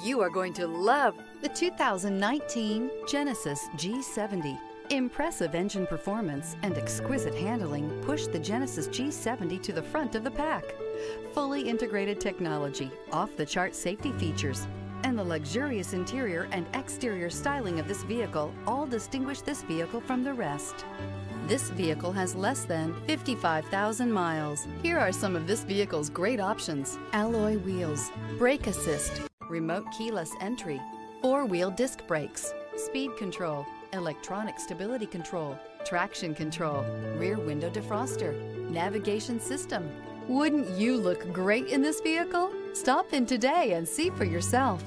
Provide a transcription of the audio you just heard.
You are going to love the 2019 Genesis G70. Impressive engine performance and exquisite handling push the Genesis G70 to the front of the pack. Fully integrated technology, off-the-chart safety features, and the luxurious interior and exterior styling of this vehicle all distinguish this vehicle from the rest. This vehicle has less than 55,000 miles. Here are some of this vehicle's great options. Alloy wheels, brake assist, remote keyless entry, four-wheel disc brakes, speed control, electronic stability control, traction control, rear window defroster, navigation system. Wouldn't you look great in this vehicle? Stop in today and see for yourself.